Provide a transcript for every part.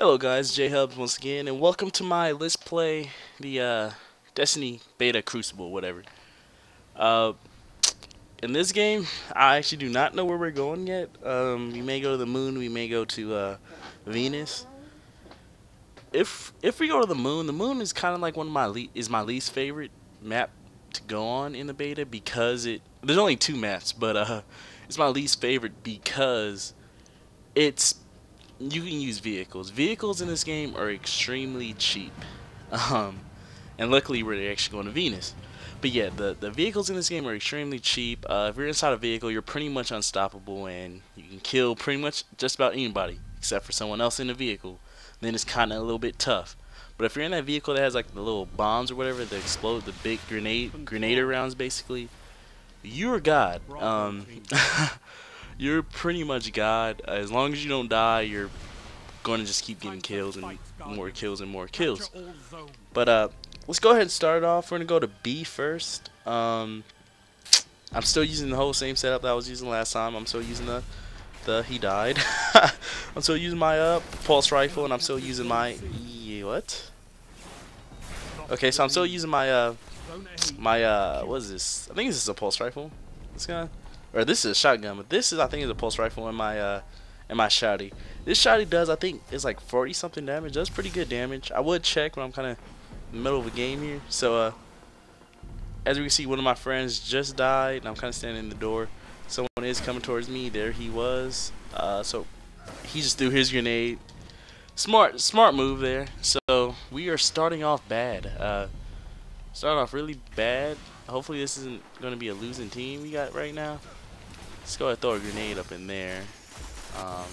Hello guys, Jay Hubz once again, and welcome to my Let's Play the uh, Destiny Beta Crucible, whatever. Uh, in this game, I actually do not know where we're going yet. Um, we may go to the moon, we may go to uh, Venus. If if we go to the moon, the moon is kind of like one of my is my least favorite map to go on in the beta because it there's only two maps, but uh, it's my least favorite because it's you can use vehicles. Vehicles in this game are extremely cheap. Um, and luckily we're actually going to Venus. But yeah, the, the vehicles in this game are extremely cheap. Uh, if you're inside a vehicle, you're pretty much unstoppable and you can kill pretty much just about anybody except for someone else in the vehicle. Then it's kind of a little bit tough. But if you're in that vehicle that has like the little bombs or whatever that explode, the big grenade grenade rounds basically, you're God. Um, you're pretty much God. As long as you don't die, you're going to just keep getting kills and more kills and more kills. But uh, let's go ahead and start off. We're gonna go to B first. Um, I'm still using the whole same setup that I was using last time. I'm still using the the he died. I'm still using my uh pulse rifle and I'm still using my what? Okay, so I'm still using my uh my uh what is this? I think this is a pulse rifle. This guy or this is a shotgun, but this is I think is a pulse rifle in my uh in my shotty. This shotty does I think is like 40 something damage. Does pretty good damage. I would check when I'm kind of middle of a game here. So uh as we can see, one of my friends just died, and I'm kind of standing in the door. Someone is coming towards me. There he was. Uh, so he just threw his grenade. Smart, smart move there. So we are starting off bad. Uh, starting off really bad. Hopefully this isn't going to be a losing team we got right now. Let's go ahead and throw a grenade up in there. Um,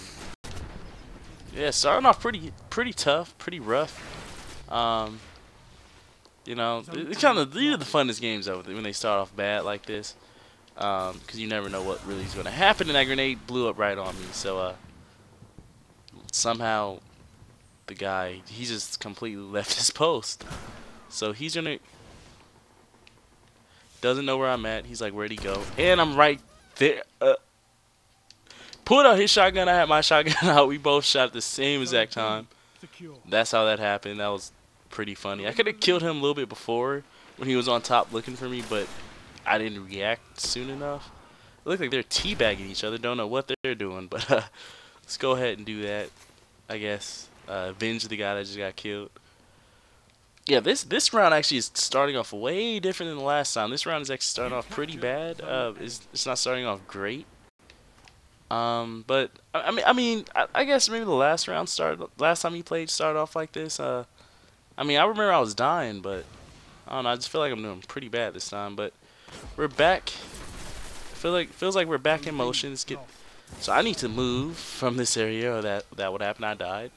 yeah, starting off pretty pretty tough, pretty rough. Um, you know, it's kind of these are the funnest games though when they start off bad like this, because um, you never know what really is going to happen. And that grenade blew up right on me, so uh, somehow the guy he just completely left his post. So he's gonna doesn't know where I'm at. He's like, where'd he go? And I'm right there. Uh, put out his shotgun. I had my shotgun out. We both shot at the same exact time. That's how that happened. That was pretty funny. I could have killed him a little bit before when he was on top looking for me, but I didn't react soon enough. It looked like they're teabagging each other. Don't know what they're doing, but uh, let's go ahead and do that. I guess uh, avenge the guy that just got killed. Yeah, this this round actually is starting off way different than the last time. This round is actually starting off pretty bad. Uh, it's, it's not starting off great. Um, but I, I mean, I mean, I, I, guess maybe the last round started. Last time you played started off like this. Uh, I mean, I remember I was dying, but I don't know. I just feel like I'm doing pretty bad this time. But we're back. I feel like feels like we're back in motion. Let's get. So I need to move from this area, or that that would happen. I died.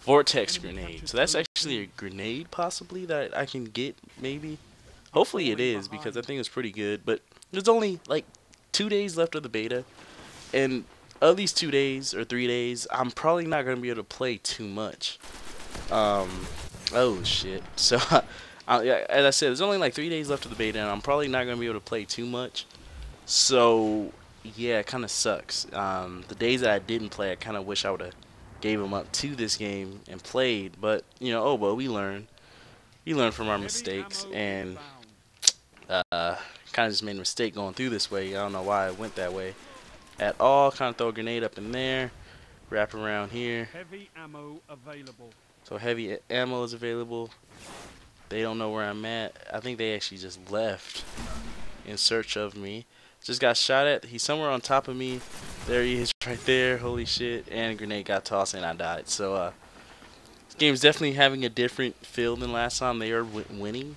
Vortex grenade. So that's actually a grenade, possibly that I can get, maybe. Hopefully it is because I think it's pretty good. But there's only like two days left of the beta, and of these two days or three days, I'm probably not gonna be able to play too much. Um, Oh shit. So, yeah, as I said, there's only like three days left of the beta, and I'm probably not gonna be able to play too much. So, yeah, it kind of sucks. Um, the days that I didn't play, I kind of wish I would have gave him up to this game and played. But you know, oh well, we learn. We learn from our mistakes, and uh, kind of just made a mistake going through this way. I don't know why I went that way at all. Kind of throw a grenade up in there, wrap around here. Heavy ammo available. So heavy ammo is available. They don't know where I'm at. I think they actually just left in search of me. Just got shot at. He's somewhere on top of me. There he is right there. Holy shit. And a grenade got tossed and I died. So uh, this game's definitely having a different feel than last time. They are winning.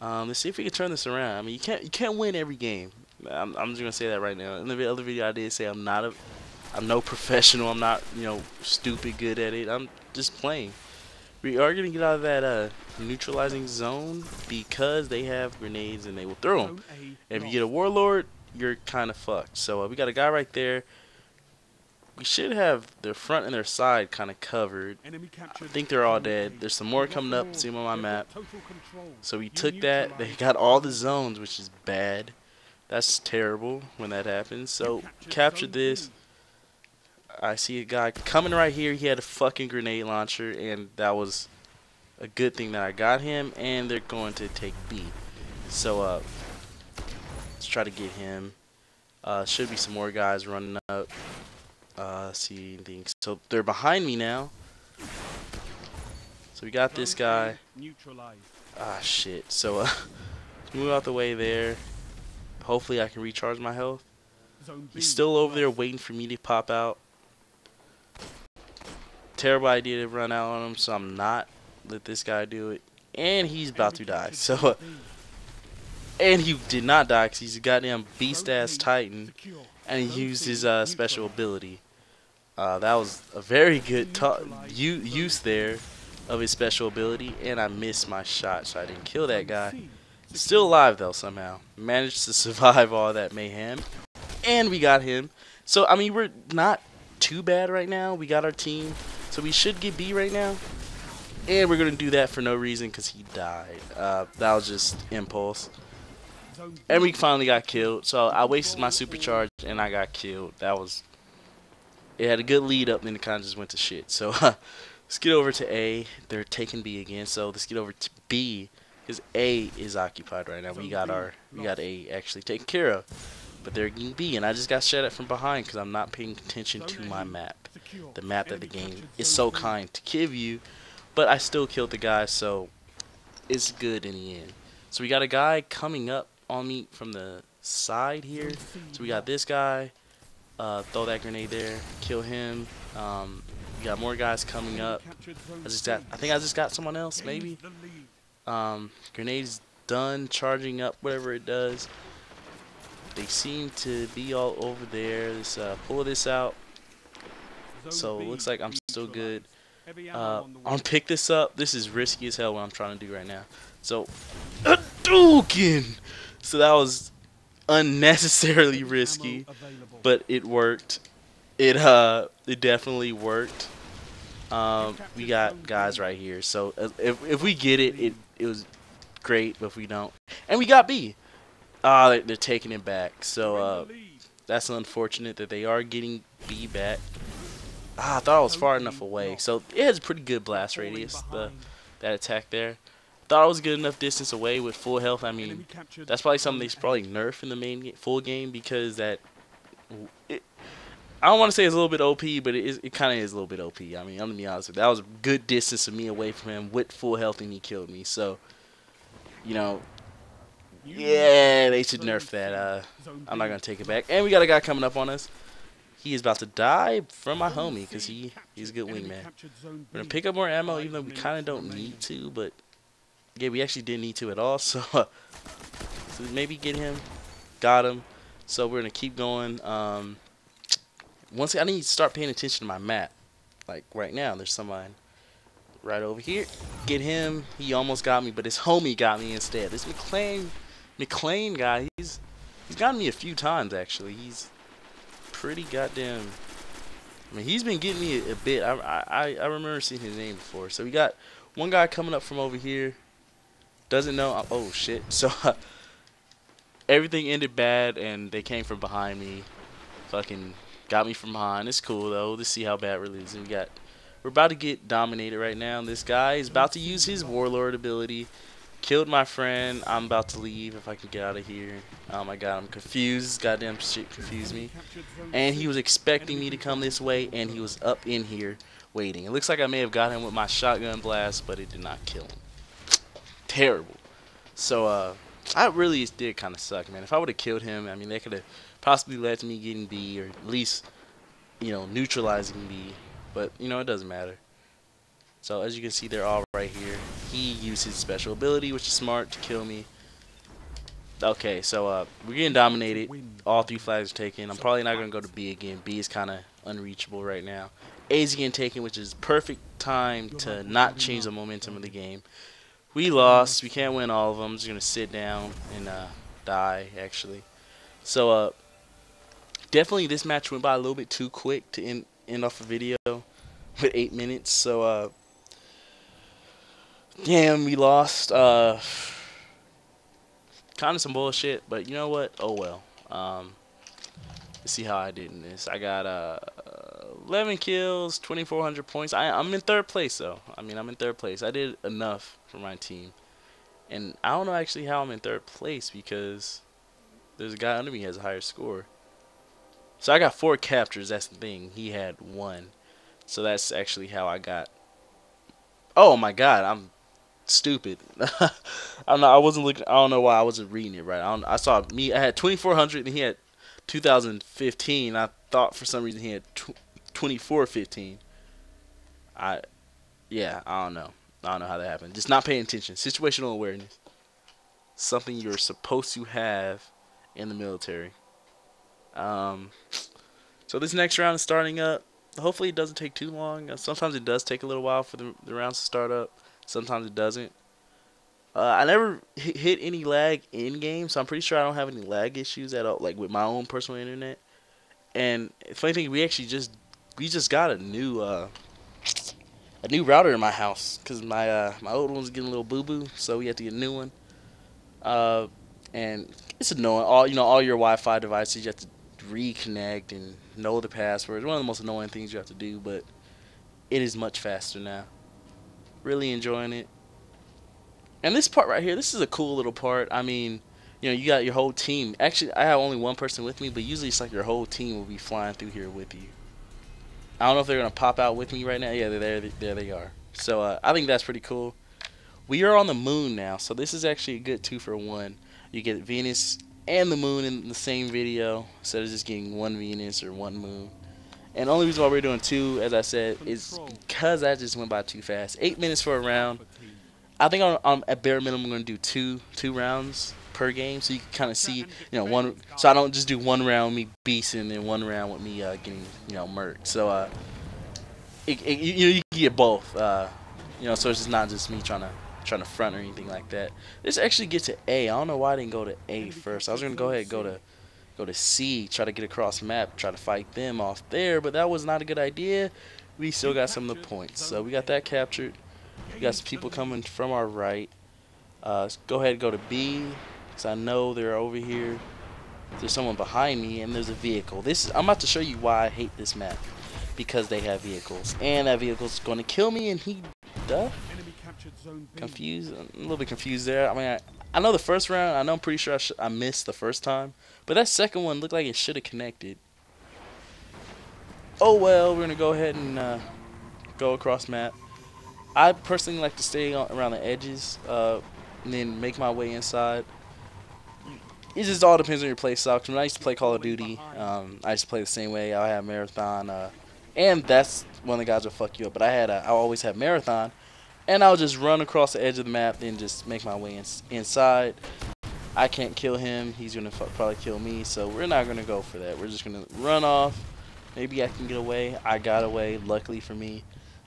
Um, let's see if we can turn this around. I mean, you can't you can't win every game. I'm, I'm just gonna say that right now. In the other video, I did say I'm not a, I'm no professional. I'm not you know stupid good at it. I'm just playing. We are going to get out of that uh, neutralizing zone because they have grenades and they will throw them. if you get a warlord, you're kind of fucked. So uh, we got a guy right there. We should have their front and their side kind of covered. I think they're all dead. There's some more coming up. See them on my map. So we took that. They got all the zones, which is bad. That's terrible when that happens. So captured this. I see a guy coming right here. He had a fucking grenade launcher, and that was a good thing that I got him. And they're going to take B. So uh, let's try to get him. Uh, should be some more guys running up. Uh, see anything. So they're behind me now. So we got this guy. Neutralized. Ah, shit. So, uh, move out the way there. Hopefully I can recharge my health. He's still over there waiting for me to pop out. Terrible idea to run out on him, so I'm not. Let this guy do it. And he's about to die. So, uh. And he did not die because he's a goddamn beast ass titan. And he used his uh, special ability. Uh, that was a very good u- use there of his special ability. And I missed my shot, so I didn't kill that guy. Still alive though somehow. Managed to survive all that mayhem. And we got him. So I mean we're not too bad right now. We got our team. So we should get B right now. And we're gonna do that for no reason because he died. Uh, that was just impulse. And we finally got killed. So I wasted my supercharge and I got killed. That was it had a good lead up, then it kind of just went to shit. So let's get over to A. They're taking B again. So let's get over to B because A is occupied right now. We got our we got. A actually taken care of, but they're getting B, and I just got shot at from behind because I'm not paying attention to my map. The map that the game is so kind to give you, but I still killed the guy, so it's good in the end. So we got a guy coming up on me from the side here. So we got this guy. Uh, throw that grenade there. Kill him. Um, we got more guys coming up. I just got. I think I just got someone else. Maybe. Um, grenades done. Charging up. Whatever it does. They seem to be all over there. Let's uh, pull this out. So it looks like I'm still good. Uh, I'll pick this up. This is risky as hell what I'm trying to do right now. So, Hadouken! So that was unnecessarily risky. but it worked. It uh, it definitely worked. Um, we got guys right here, so uh, if if we get it, it it was great. But if we don't, and we got B, ah, they're, they're taking it back. So uh, that's unfortunate that they are getting B back. Ah, I thought I was far enough away, so it has a pretty good blast radius. The that attack there, thought I was good enough distance away with full health. I mean, that's probably something they probably nerf in the main ga- full game because that. It, I don't want to say it's a little bit OP, but it is. It kind of is a little bit OP. I mean, I'm gonna be honest with you. That was a good distance of me away from him with full health, and he killed me. So, you know, yeah, they should nerf that. Uh, I'm not gonna take it back. And we got a guy coming up on us. He is about to die from my homie because he he's a good wingman. We're gonna pick up more ammo, even though we kind of don't need to, but yeah, we actually didn't need to at all. So, so maybe get him, got him. So we're gonna keep going. Um, once I need to start paying attention to my map. Like right now, there's somebody right over here. Get him. He almost got me, but his homie got me instead. This McLean, McLean guy, he's he's gotten me a few times actually. He's pretty goddamn. I mean, he's been getting me a, a bit. I, I I remember seeing his name before. So we got one guy coming up from over here. Doesn't know. Oh shit. So everything ended bad, and they came from behind me. Fucking got me from behind. It's cool though. Let's see how bad we're losing. We got. We're about to get dominated right now. This guy is about to use his warlord ability. Killed my friend. I'm about to leave if I can get out of here. Oh my god, I'm confused. Goddamn shit confused me. And he was expecting me to come this way, and he was up in here waiting. It looks like I may have got him with my shotgun blast, but it did not kill him. Terrible. So, uh, I really did kind of suck, man. If I would have killed him, I mean, that could have possibly led to me getting B, or at least, you know, neutralizing B. But, you know, it doesn't matter. So, as you can see, they're all right here. He used his special ability, which is smart, to kill me. Okay, so, uh, we're getting dominated all three flags are taken. I'm probably not gonna go to B again. B is kind of unreachable right now. A's getting taken, which is perfect time to not change the momentum of the game. We lost. We can't win all of them. I'm just gonna sit down and uh, die actually. So uh, definitely this match went by a little bit too quick to end end off a video with eight minutes. So uh, damn, we lost. Uh, kind of some bullshit, but you know what? Oh well. Um, let's see how I did in this. I got uh, 11 kills, 2,400 points. I, I'm in third place though. I mean, I'm in third place. I did enough for my team, and I don't know actually how I'm in third place because there's a guy under me has a higher score. So I got four captures. That's the thing. He had one, so that's actually how I got. Oh my God, I'm stupid. I don't know. I wasn't looking. I don't know why I wasn't reading it right. I don't, I saw me. I had 2,400 and he had 2015. I thought for some reason he had tw- 2415. I, yeah, I don't know. I don't know how that happened. Just not paying attention. Situational awareness. Something you're supposed to have in the military. Um, so this next round is starting up. Hopefully it doesn't take too long. Uh, Sometimes it does take a little while for the, the rounds to start up. Sometimes it doesn't. Uh, I never hit, any lag in game, so I'm pretty sure I don't have any lag issues at all, like with my own personal internet. And funny thing, we actually just we just got a new uh, a new router in my house because my uh, my old one's getting a little boo boo, so we had to get a new one. Uh, and it's annoying. All you know, all your Wi-Fi devices you have to reconnect and know the password. It's one of the most annoying things you have to do, but it is much faster now. Really enjoying it. And this part right here, this is a cool little part. I mean, you know, you got your whole team. Actually, I have only one person with me, but usually it's like your whole team will be flying through here with you. I don't know if they're gonna pop out with me right now. Yeah, they're there. There they are. So uh, I think that's pretty cool. We are on the moon now, so this is actually a good two for one. You get Venus and the moon in the same video instead of just getting one Venus or one moon. And the only reason why we're doing two, as I said, is because I just went by too fast. Eight minutes for a round. I think I'm, I'm at bare minimum going to do two two rounds per game, so you can kind of see, you know, one. So I don't just do one round with me beasting and one round with me uh, getting, you know, murked. So uh, it, it, you, you know, you can get both. Uh, you know, so it's just not just me trying to trying to front or anything like that. This actually gets to A. I don't know why I didn't go to A first. I was gonna go ahead and go to go to C, try to get across map, try to fight them off there, but that was not a good idea. We still got some of the points, so we got that captured. We got some people coming from our right. Uh, let's go ahead and go to B, I know they're over here. There's someone behind me, and there's a vehicle. This I'm about to show you why I hate this map, because they have vehicles, and that vehicle's going to kill me, and he duh. Confused, I'm a little bit confused there. I mean, I, I know the first round. I know I'm pretty sure I, I missed the first time, but that second one looked like it should have connected. Oh well, we're gonna go ahead and uh, go across map. I personally like to stay on, around the edges, uh, and then make my way inside. It just all depends on your play style. 'cause When I used to play Call of Duty, um, I used to play the same way. I had marathon, uh, and that's one of the guys will fuck you up. But I had, a, I always had marathon, and I'll just run across the edge of the map, then just make my way in, inside. I can't kill him. He's gonna probably kill me. So we're not gonna go for that. We're just gonna run off. Maybe I can get away. I got away, luckily for me.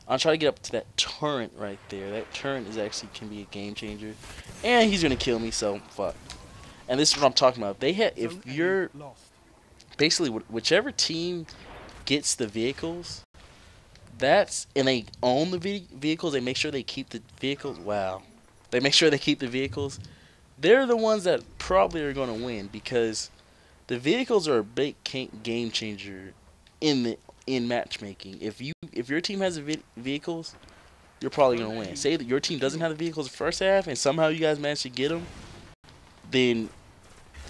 I'll try to get up to that turret right there. That turret is actually can be a game changer. And he's gonna kill me, so fuck. And this is what I'm talking about. They had if you're basically whichever team gets the vehicles, that's and they own the ve- vehicles. They make sure they keep the vehicles. Wow, they make sure they keep the vehicles. They're the ones that probably are going to win because the vehicles are a big game changer in the in matchmaking. If you if your team has the vehicles, you're probably going to win. Say that your team doesn't have the vehicles the first half, and somehow you guys manage to get them, then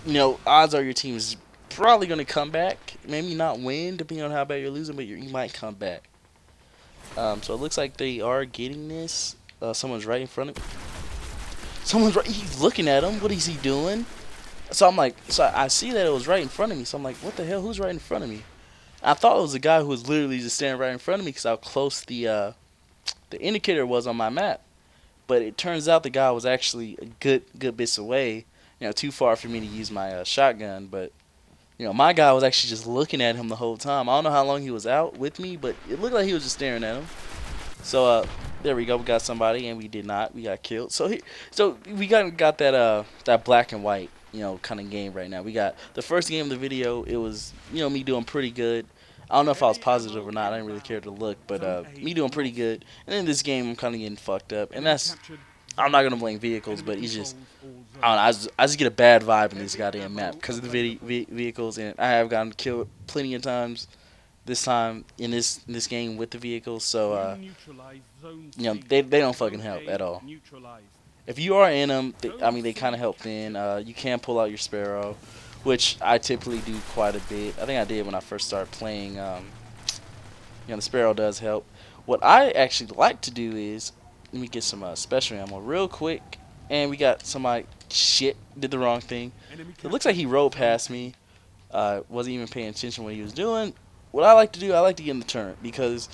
you know odds are your team is probably going to come back. Maybe not win, depending on how bad you're losing, but you you might come back. Um, so it looks like they are getting this. Uh, someone's right in front of. Me. Someone's right. He's looking at him. What is he doing? So I'm like, so I see that it was right in front of me. So I'm like, what the hell? Who's right in front of me? I thought it was a guy who was literally just standing right in front of me because how close the uh, the indicator was on my map. But it turns out the guy was actually a good good bits away. You know, too far for me to use my uh, shotgun. But you know, my guy was actually just looking at him the whole time. I don't know how long he was out with me, but it looked like he was just staring at him. So uh, there we go. We got somebody, and we did not. We got killed. So he, so we got got that uh that black and white you know kind of game right now. We got the first game of the video. It was you know me doing pretty good. I don't know if I was positive or not. I didn't really care to look, but uh, me doing pretty good. And in this game, I'm kind of getting fucked up, and that's I'm not gonna blame vehicles, but he's just I don't know. I just, I just get a bad vibe in this goddamn map because of the vid- ve- vehicles, and I have gotten killed plenty of times. this time in this in this game with the vehicles. So uh, You know they they don't fucking help at all. If you are in them, they, I mean they kind of help in. Uh, you can pull out your sparrow, which I typically do quite a bit. I think I did when I first started playing. Um, you know the sparrow does help. What I actually like to do is let me get some uh, special ammo real quick. And we got somebody shit did the wrong thing. It looks like he rode past me. Uh, wasn't even paying attention what he was doing. What I like to do, I like to get in the turret because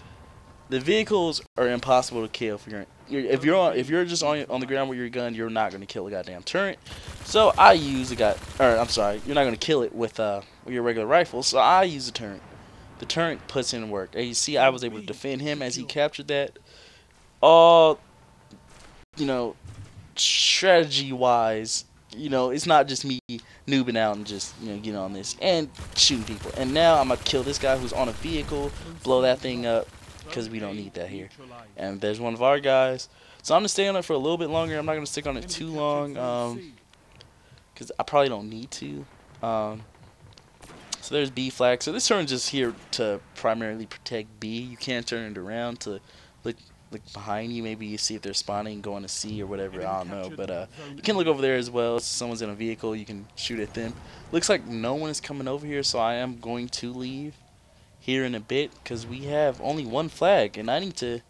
the vehicles are impossible to kill. If you're, if you're on if you're just on on the ground with your gun, you're not gonna kill a goddamn turret. So I use a got or I'm sorry, you're not gonna kill it with uh with your regular rifle. So I use the turret. The turret puts in work. And you see, I was able to defend him as he captured that. All you know, strategy wise, you know, it's not just me noobing out and just, you know, getting on this and shooting people. And now I'm gonna kill this guy who's on a vehicle, blow that thing up, because we don't need that here. and there's one of our guys. So I'm gonna stay on it for a little bit longer. I'm not gonna stick on it too long, zone um, I probably don't need to. Um, so there's B flag. So this turn's just here to primarily protect B. You can't turn it around to look look behind you. Maybe you see if they're spawning, going to C or whatever. I don't know, but uh. You can look over there as well. If someone's in a vehicle, you can shoot at them. Looks like no one is coming over here, so I am going to leave here in a bit because we have only one flag and I need to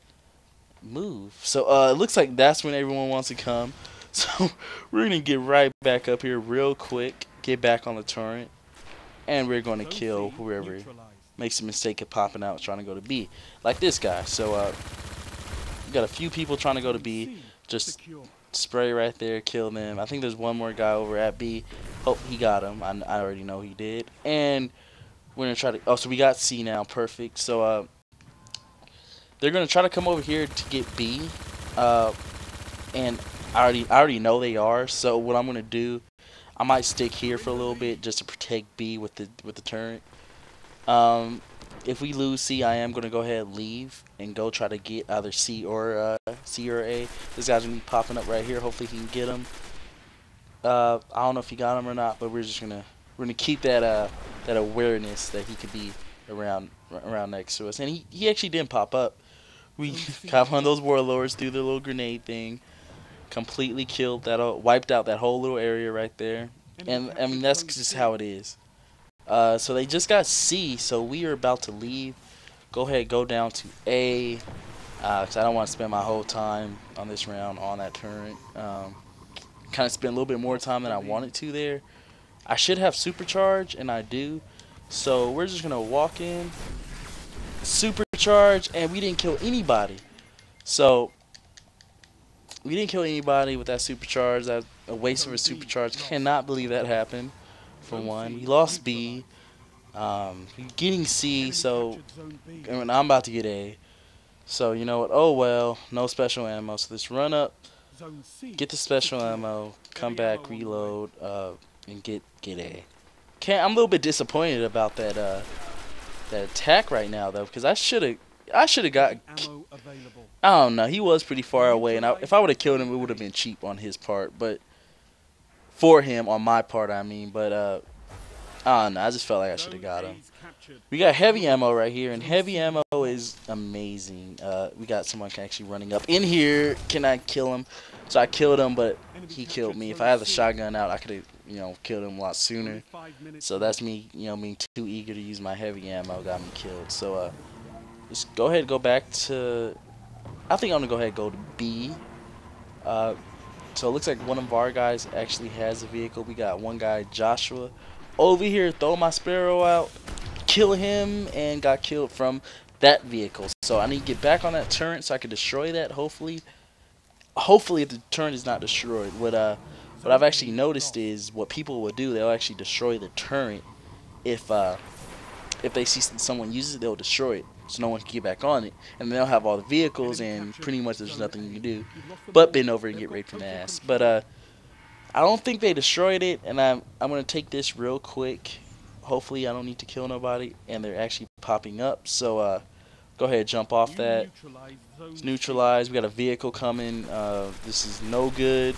move. So uh, it looks like that's when everyone wants to come. So we're gonna get right back up here real quick, get back on the turret, and we're gonna kill whoever makes a mistake of popping out trying to go to B, like this guy. So uh, we got a few people trying to go to B. Just spray right there, kill them. I think there's one more guy over at B. Hope he got him. I, I already know he did. And we're gonna try to. Oh, so we got C now. Perfect. So uh, they're gonna try to come over here to get B. Uh, and I already I already know they are. So what I'm gonna do, I might stick here for a little bit just to protect B with the with the turret. Um, if we lose C, I am gonna go ahead and leave and go try to get either C or uh, C or A. This guy's gonna be popping up right here. Hopefully he can get him. Uh, I don't know if he got him or not, but we're just gonna we're gonna keep that uh that awareness that he could be around around next to us. And he he actually didn't pop up. We got one of those warlords through the little grenade thing, completely killed that, wiped out that whole little area right there. And I mean that's just how it is. Uh, so they just got C, so we are about to leave. Go ahead, go down to A, because I don't want to spend my whole time on this round on that turret. Um, kind of spend a little bit more time than I wanted to there. I should have supercharge, and I do. So we're just gonna walk in, supercharge, and we didn't kill anybody. So we didn't kill anybody with that supercharge. That a waste of a supercharge. Cannot believe that happened. For one, we lost B. Um, getting C, so captured zone B. I mean, I'm about to get A. So you know what? Oh well, no special ammo. So let's run up, get the special ammo, come back, on the way. reload, uh, and get get A. Can't. I'm a little bit disappointed about that uh that attack right now though, because I should have I should have got. Ammo available. I don't know. He was pretty far away, and I, if I would have killed him, it would have been cheap on his part. But for him, on my part, I mean. But uh, I don't know. I just felt like I should have got him. We got heavy ammo right here, and heavy ammo is amazing. Uh, we got someone actually running up in here. Can I kill him? So I killed him, but he killed me. If I had the shotgun out, I could have, you know, killed him a lot sooner. Only five minutes So that's me, you know, being too eager to use my heavy ammo got me killed. So uh, just go ahead and go back to. I think I'm gonna go ahead and go to B. Uh, so it looks like one of our guys actually has a vehicle. We got one guy, Joshua, over here. Throw my sparrow out, kill him, and got killed from that vehicle. So I need to get back on that turret so I can destroy that. Hopefully, hopefully the turret is not destroyed. What uh, what I've actually noticed is what people will do. They'll actually destroy the turret if uh, if they see someone uses it, they'll destroy it so no one can get back on it, and they'll have all the vehicles, and pretty much there's nothing you can do You've lost the but bend over and get raped from the ass. But uh, I don't think they destroyed it, and I'm I'm gonna take this real quick. Hopefully, I don't need to kill nobody, and they're actually popping up. So uh, go ahead, jump off that. It's neutralized. We got a vehicle coming. Uh, this is no good,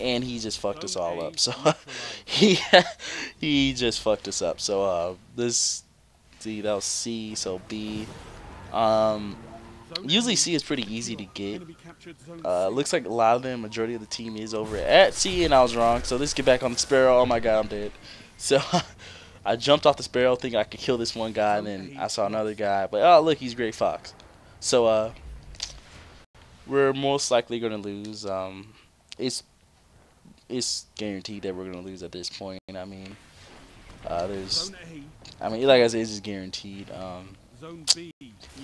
and he just fucked us all up. So he he just fucked us up. So uh, this see, that was C, so B. Um, usually C is pretty easy to get. Uh, looks like a lot of them, majority of the team is over at C, and I was wrong. So let's get back on the Sparrow. Oh my god, I'm dead. So I jumped off the Sparrow thinking I could kill this one guy, and then I saw another guy. But oh, look, he's Gray Fox. So uh, we're most likely going to lose. Um, it's it's guaranteed that we're going to lose at this point. I mean, uh, there's, I mean, like I said, it's just guaranteed. Um.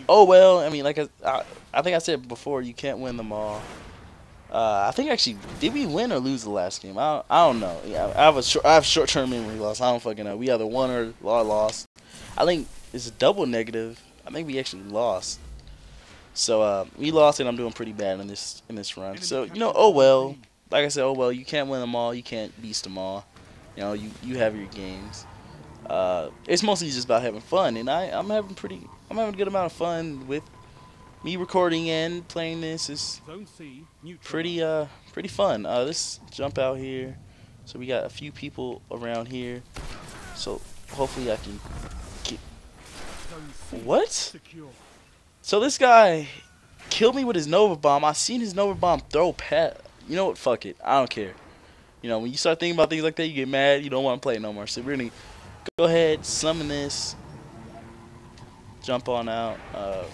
Oh well, I mean, like I, I, I think I said before, you can't win them all. Uh, I think actually, did we win or lose the last game? I don't, I don't know. Yeah, I have a short, I have short term memory loss. I don't fucking know. We either won or or lost. I think it's a double negative. I think we actually lost. So uh, we lost, and I'm doing pretty bad in this in this run. So you know, oh well. Like I said, oh well. You can't win them all. You can't beast them all. You know, you you have your games. Uh, it's mostly just about having fun, and I I'm having pretty I'm having a good amount of fun with me recording and playing this. is Zone C. Neutral. pretty uh pretty fun. Uh, let's jump out here. So we got a few people around here. So hopefully I can. C. What? So this guy killed me with his Nova Bomb. I seen his Nova Bomb throw pat. You know what? Fuck it. I don't care. You know when you start thinking about things like that, you get mad. You don't want to play it no more. So we're gonna go ahead, summon this, jump on out. Uh,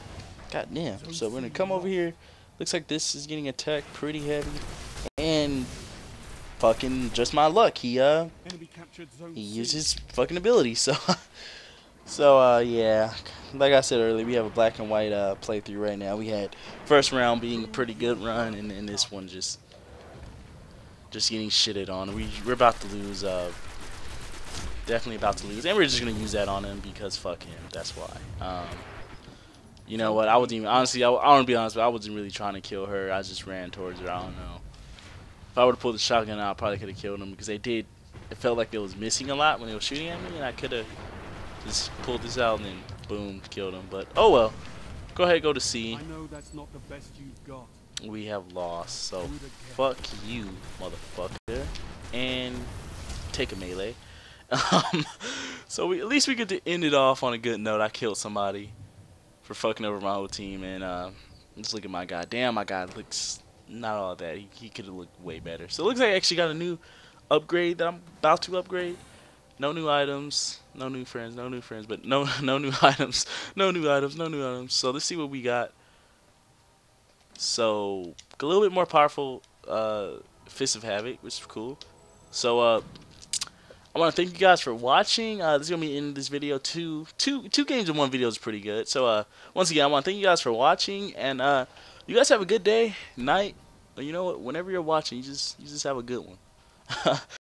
God damn. So we're gonna come over here. Looks like this is getting attacked pretty heavy, and fucking just my luck. He uh Enemy captured zone he used his fucking ability. So, so uh, yeah, like I said earlier, we have a black and white uh, playthrough right now. We had first round being a pretty good run, and then this one just just getting shitted on. We we're about to lose. Uh, definitely about to lose, and we're just gonna use that on him because fuck him. That's why. Um, you know what? I wasn't even honestly. I, I want to be honest, but I wasn't really trying to kill her. I just ran towards her. I don't know. If I would have pulled the shotgun out, I probably could have killed him because they did it felt like it was missing a lot when they were shooting at me, and I could have just pulled this out and then boom, killed him. But oh well. Go ahead, go to C. I know that's not the best you've got. We have lost, so Do it again. fuck you, motherfucker, and take a melee. Um, so we at least we get to end it off on a good note. I killed somebody for fucking over my whole team, and uh, just look at my guy. Damn, my guy looks not all that. He, he could have looked way better. So it looks like I actually got a new upgrade that I'm about to upgrade. No new items, no new friends, no new friends, but no no new items, no new items, no new items. So let's see what we got. So a little bit more powerful uh, Fist of Havoc, which is cool. So uh, I want to thank you guys for watching. Uh, this is gonna be in this video. Two two two games in one video is pretty good. So uh, once again, I want to thank you guys for watching, and uh, you guys have a good day, night. You know what? Whenever you're watching, you just you just have a good one.